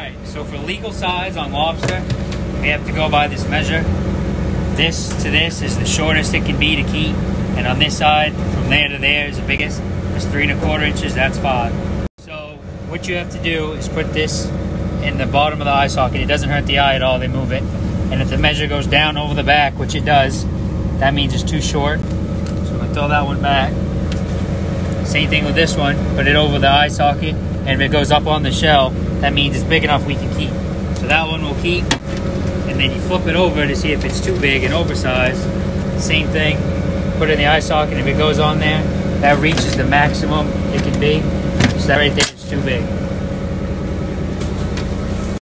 Alright, so for legal size on lobster, we have to go by this measure. This to this is the shortest it can be to keep, and on this side, from there to there is the biggest. It's three and a quarter inches, that's five. So what you have to do is put this in the bottom of the eye socket. It doesn't hurt the eye at all, they move it. And if the measure goes down over the back, which it does, that means it's too short. So I'm gonna throw that one back. Same thing with this one, put it over the eye socket, and if it goes up on the shell, that means it's big enough we can keep. So that one will keep, and then you flip it over to see if it's too big and oversized. Same thing, put it in the eye socket, and if it goes on there, that reaches the maximum it can be. So that right there is too big.